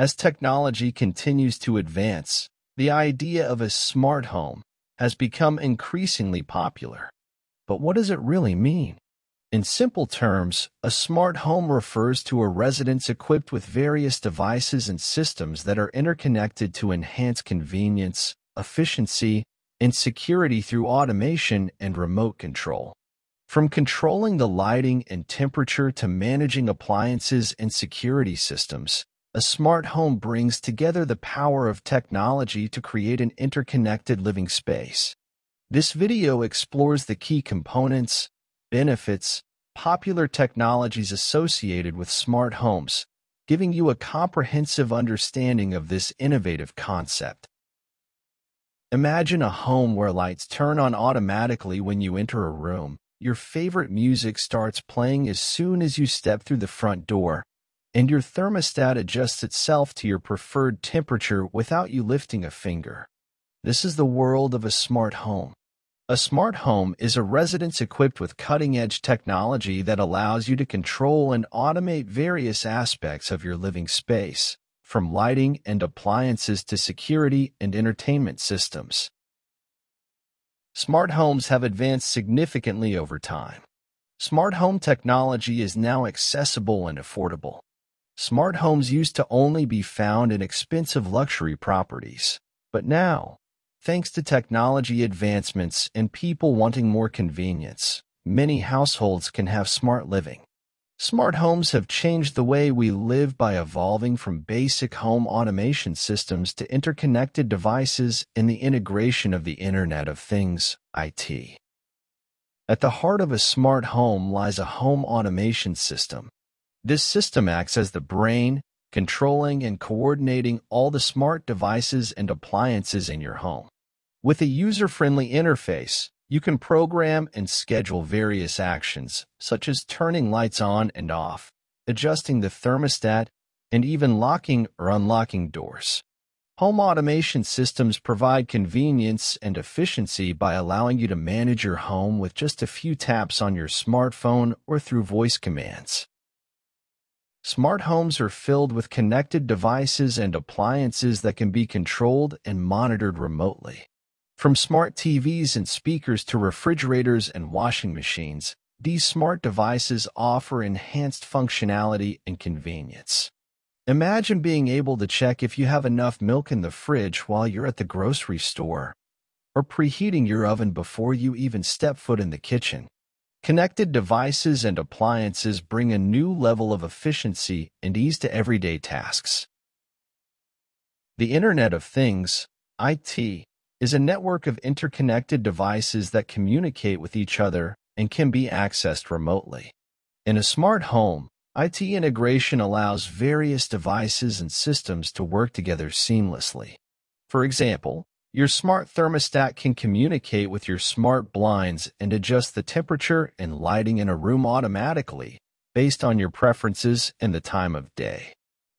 As technology continues to advance, the idea of a smart home has become increasingly popular. But what does it really mean? In simple terms, a smart home refers to a residence equipped with various devices and systems that are interconnected to enhance convenience, efficiency, and security through automation and remote control. From controlling the lighting and temperature to managing appliances and security systems, a smart home brings together the power of technology to create an interconnected living space. This video explores the key components, benefits, popular technologies associated with smart homes, giving you a comprehensive understanding of this innovative concept. Imagine a home where lights turn on automatically when you enter a room. Your favorite music starts playing as soon as you step through the front door, and your thermostat adjusts itself to your preferred temperature without you lifting a finger. This is the world of a smart home. A smart home is a residence equipped with cutting-edge technology that allows you to control and automate various aspects of your living space, from lighting and appliances to security and entertainment systems. Smart homes have advanced significantly over time. Smart home technology is now accessible and affordable. Smart homes used to only be found in expensive luxury properties, but now, Thanks to technology advancements and people wanting more convenience, many households can have smart living. Smart homes have changed the way we live by evolving from basic home automation systems to interconnected devices and the integration of the Internet of Things, IoT. At the heart of a smart home lies a home automation system. This system acts as the brain, controlling and coordinating all the smart devices and appliances in your home. With a user-friendly interface, you can program and schedule various actions, such as turning lights on and off, adjusting the thermostat, and even locking or unlocking doors. Home automation systems provide convenience and efficiency by allowing you to manage your home with just a few taps on your smartphone or through voice commands. Smart homes are filled with connected devices and appliances that can be controlled and monitored remotely. From smart TVs and speakers to refrigerators and washing machines, these smart devices offer enhanced functionality and convenience. Imagine being able to check if you have enough milk in the fridge while you're at the grocery store, or preheating your oven before you even step foot in the kitchen. Connected devices and appliances bring a new level of efficiency and ease to everyday tasks. The Internet of Things, IoT, is a network of interconnected devices that communicate with each other and can be accessed remotely. In a smart home, IoT integration allows various devices and systems to work together seamlessly. For example, your smart thermostat can communicate with your smart blinds and adjust the temperature and lighting in a room automatically based on your preferences and the time of day.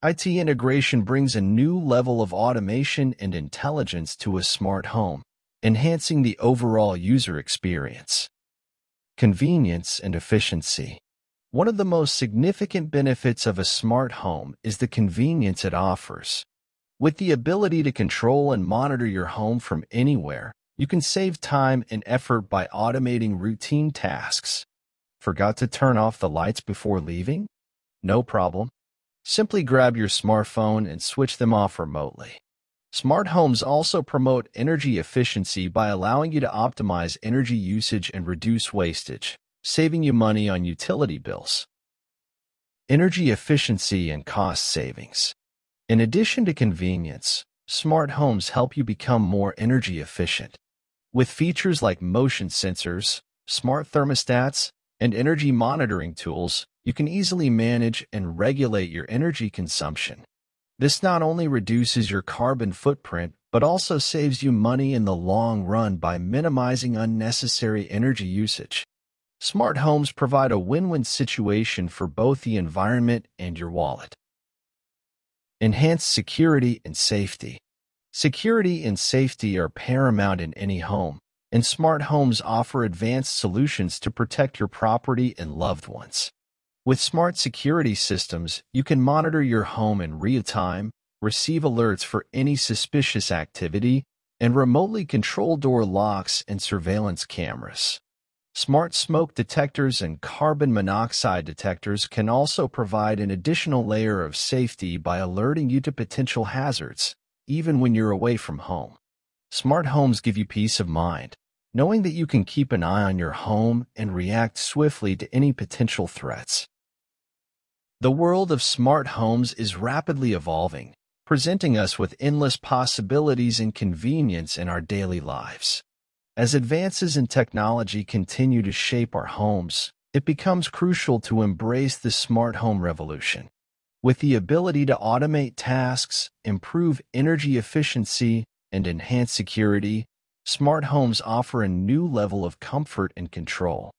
IoT integration brings a new level of automation and intelligence to a smart home, enhancing the overall user experience. Convenience and efficiency. One of the most significant benefits of a smart home is the convenience it offers. With the ability to control and monitor your home from anywhere, you can save time and effort by automating routine tasks. Forgot to turn off the lights before leaving? No problem. Simply grab your smartphone and switch them off remotely. Smart homes also promote energy efficiency by allowing you to optimize energy usage and reduce wastage, saving you money on utility bills. Energy efficiency and cost savings. In addition to convenience, smart homes help you become more energy efficient. With features like motion sensors, smart thermostats, and energy monitoring tools, you can easily manage and regulate your energy consumption. This not only reduces your carbon footprint, but also saves you money in the long run by minimizing unnecessary energy usage. Smart homes provide a win-win situation for both the environment and your wallet. Enhance security and safety. Security and safety are paramount in any home, and smart homes offer advanced solutions to protect your property and loved ones. With smart security systems, you can monitor your home in real time, receive alerts for any suspicious activity, and remotely control door locks and surveillance cameras. Smart smoke detectors and carbon monoxide detectors can also provide an additional layer of safety by alerting you to potential hazards, even when you're away from home. Smart homes give you peace of mind, knowing that you can keep an eye on your home and react swiftly to any potential threats. The world of smart homes is rapidly evolving, presenting us with endless possibilities and convenience in our daily lives. As advances in technology continue to shape our homes, it becomes crucial to embrace the smart home revolution. With the ability to automate tasks, improve energy efficiency, and enhance security, smart homes offer a new level of comfort and control.